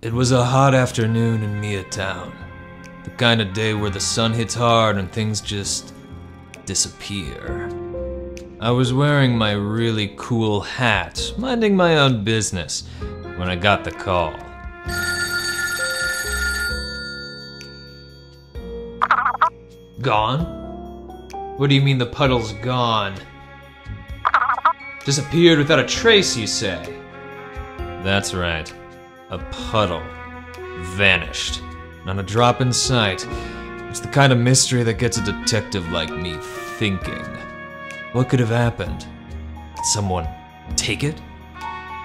It was a hot afternoon in Mia Town. The kind of day where the sun hits hard and things just disappear. I was wearing my really cool hat, minding my own business, when I got the call. Gone? What do you mean the puddle's gone? Disappeared without a trace, you say? That's right. A puddle. Vanished. Not a drop in sight. It's the kind of mystery that gets a detective like me thinking. What could have happened? Did someone take it?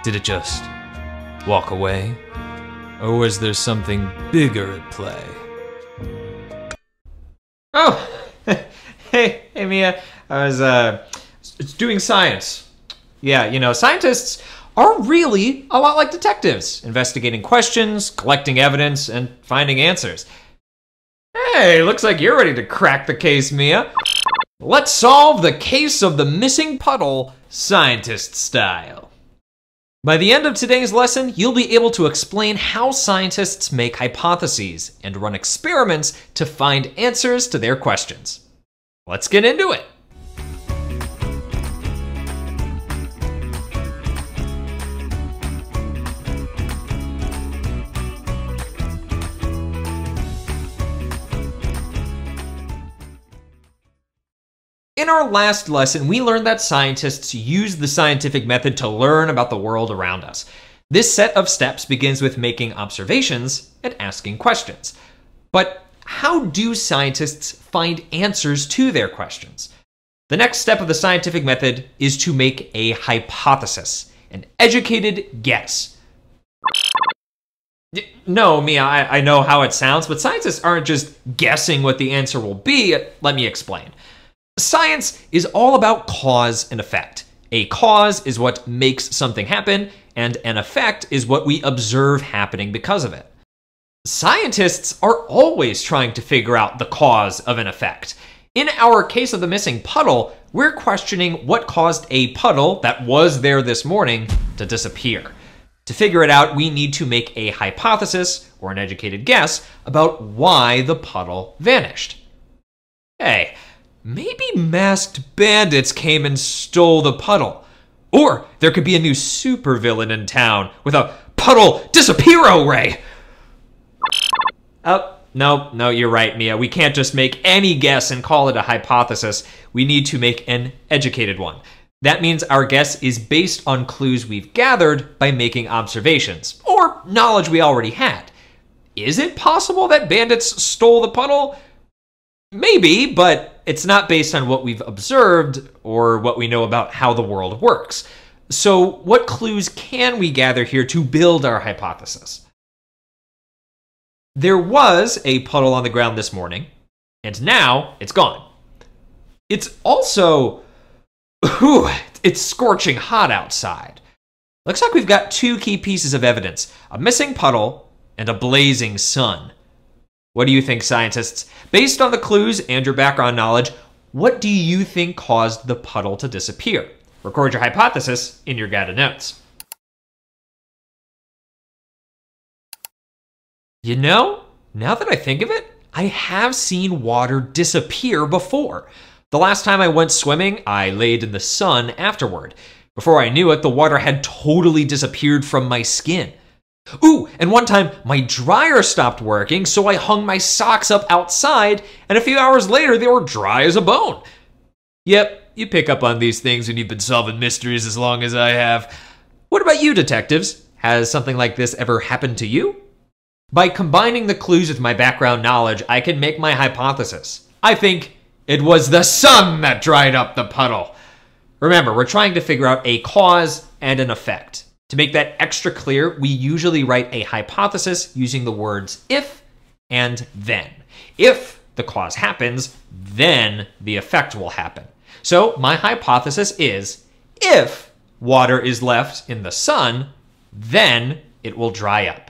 Did it just walk away? Or was there something bigger at play? Oh, hey, hey, Mia. I was uh, doing science. Yeah, you know, scientists are really a lot like detectives, investigating questions, collecting evidence, and finding answers. Hey, looks like you're ready to crack the case, Mia. Let's solve the case of the missing puddle, scientist style. By the end of today's lesson, you'll be able to explain how scientists make hypotheses and run experiments to find answers to their questions. Let's get into it. In our last lesson, we learned that scientists use the scientific method to learn about the world around us. This set of steps begins with making observations and asking questions. But how do scientists find answers to their questions? The next step of the scientific method is to make a hypothesis, an educated guess. No, Mia, I, I know how it sounds, but scientists aren't just guessing what the answer will be. Let me explain. Science is all about cause and effect. A cause is what makes something happen, and an effect is what we observe happening because of it. Scientists are always trying to figure out the cause of an effect. In our case of the missing puddle, we're questioning what caused a puddle that was there this morning to disappear. To figure it out, we need to make a hypothesis or an educated guess about why the puddle vanished. Hey, maybe masked bandits came and stole the puddle. Or there could be a new supervillain in town with a puddle disappear ray. Oh, no, no, you're right, Mia. We can't just make any guess and call it a hypothesis. We need to make an educated one. That means our guess is based on clues we've gathered by making observations, or knowledge we already had. Is it possible that bandits stole the puddle? Maybe, but it's not based on what we've observed or what we know about how the world works. So, what clues can we gather here to build our hypothesis? There was a puddle on the ground this morning, and now it's gone. It's also. Whew, it's scorching hot outside. Looks like we've got two key pieces of evidence a missing puddle and a blazing sun. What do you think, scientists? Based on the clues and your background knowledge, what do you think caused the puddle to disappear? Record your hypothesis in your guided notes. You know, now that I think of it, I have seen water disappear before. The last time I went swimming, I laid in the sun afterward. Before I knew it, the water had totally disappeared from my skin. Ooh, and one time my dryer stopped working, so I hung my socks up outside, and a few hours later they were dry as a bone. Yep, you pick up on these things when you've been solving mysteries as long as I have. What about you, detectives? Has something like this ever happened to you? By combining the clues with my background knowledge, I can make my hypothesis. I think it was the sun that dried up the puddle. Remember, we're trying to figure out a cause and an effect. To make that extra clear, we usually write a hypothesis using the words if and then. If the cause happens, then the effect will happen. So my hypothesis is if water is left in the sun, then it will dry up.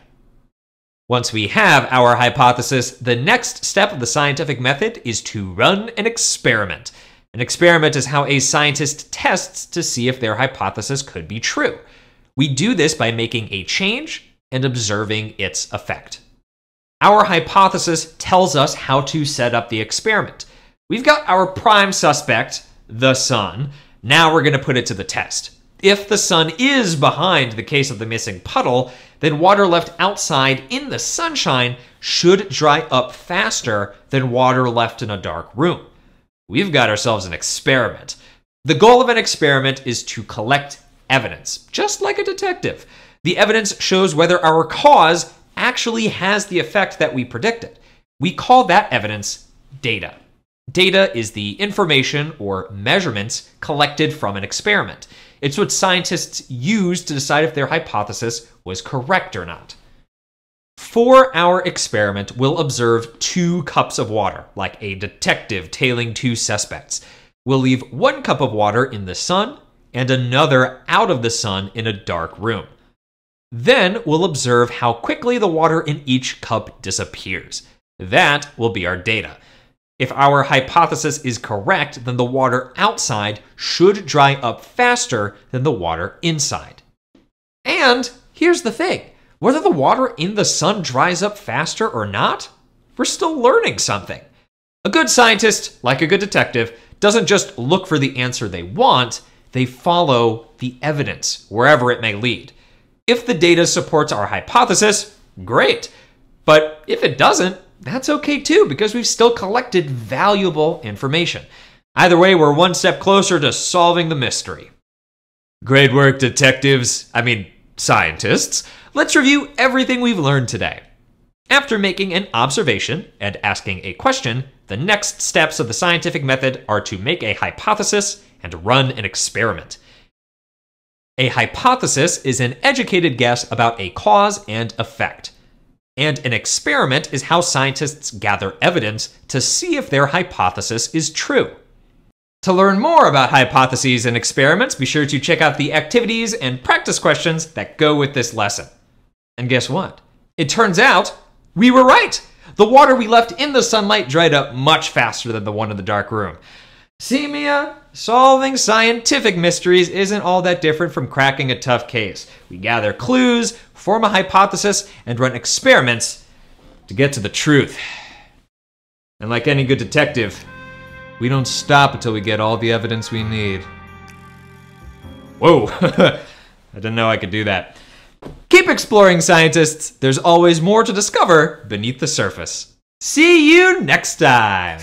Once we have our hypothesis, the next step of the scientific method is to run an experiment. An experiment is how a scientist tests to see if their hypothesis could be true. We do this by making a change and observing its effect. Our hypothesis tells us how to set up the experiment. We've got our prime suspect, the sun. Now we're going to put it to the test. If the sun is behind the case of the missing puddle, then water left outside in the sunshine should dry up faster than water left in a dark room. We've got ourselves an experiment. The goal of an experiment is to collect evidence, just like a detective. The evidence shows whether our cause actually has the effect that we predicted. We call that evidence data. Data is the information or measurements collected from an experiment. It's what scientists use to decide if their hypothesis was correct or not. For our experiment, we'll observe two cups of water, like a detective tailing two suspects. We'll leave one cup of water in the sun and another out of the sun in a dark room. Then we'll observe how quickly the water in each cup disappears. That will be our data. If our hypothesis is correct, then the water outside should dry up faster than the water inside. And here's the thing whether the water in the sun dries up faster or not, we're still learning something. A good scientist, like a good detective, doesn't just look for the answer they want, they follow the evidence wherever it may lead. If the data supports our hypothesis, great. But if it doesn't, that's okay too, because we've still collected valuable information. Either way, we're one step closer to solving the mystery. Great work, detectives. I mean, scientists. Let's review everything we've learned today. After making an observation and asking a question, the next steps of the scientific method are to make a hypothesis and run an experiment. A hypothesis is an educated guess about a cause and effect. And an experiment is how scientists gather evidence to see if their hypothesis is true. To learn more about hypotheses and experiments, be sure to check out the activities and practice questions that go with this lesson. And guess what? It turns out we were right. The water we left in the sunlight dried up much faster than the one in the dark room. See, Mia? Solving scientific mysteries isn't all that different from cracking a tough case. We gather clues, form a hypothesis, and run experiments to get to the truth. And like any good detective, we don't stop until we get all the evidence we need. Whoa, I didn't know I could do that. Keep exploring, scientists. There's always more to discover beneath the surface. See you next time.